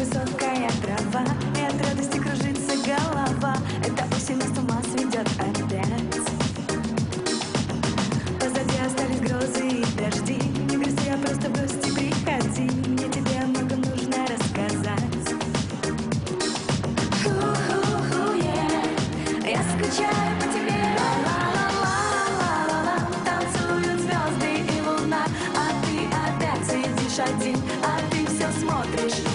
What's up?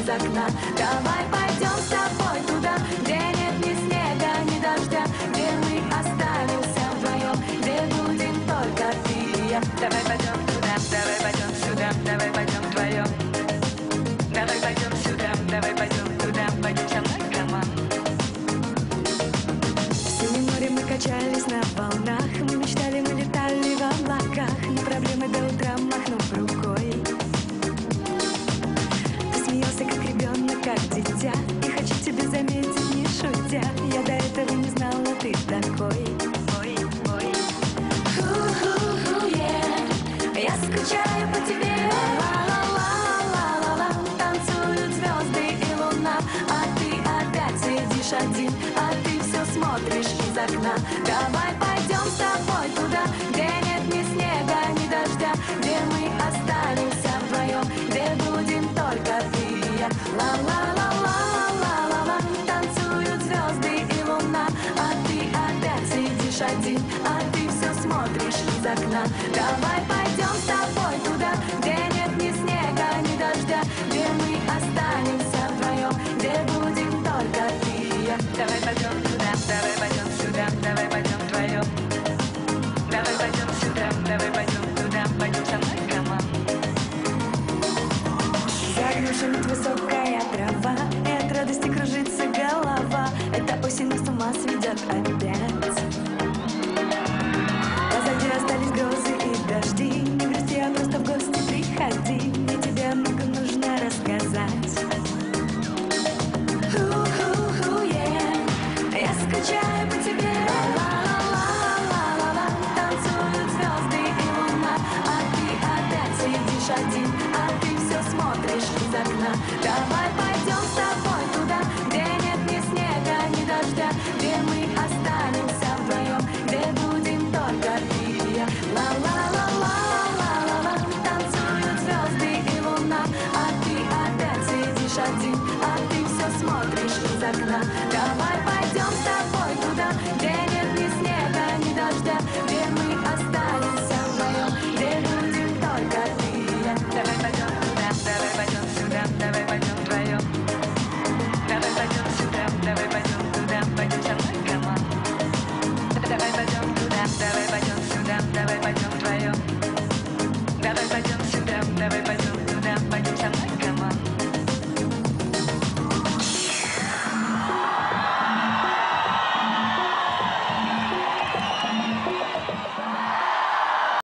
Давай пойдем с тобой туда, где нет ни снега, ни дождя, где мы останемся вдвоем, где будем только ты и я. Давай пойдем туда, давай пойдем сюда, давай пойдем вдвоем. Давай пойдем сюда, давай пойдем туда, пойдем со мной, команд. В синем море мы качались на волнах один А ты все смотришь из окна Давай пойдем с тобой сидишь один А ты все смотришь из окна. Давай пойдем с тобой туда Где нет ни снега, ни дождя Где мы останемся вдвоем Где будем только ты и я. Давай пойдем туда, давай пойдем сюда Давай пойдем вдвоем Давай пойдем сюда, давай пойдем туда Пойдем со мной, команд Заглушит высокая трава И от радости кружится голова. Это осень нас с ума сведет опять один А ты все смотришь из окна. Давай пойдем с тобой туда Где нет ни снега, ни дождя Где мы останемся вдвоем Где будем только ты и я. Ла-ла-ла-ла-ла-ла-ла Танцуют звезды и луна А ты опять сидишь один А ты все смотришь из окна. Давай давай пойдем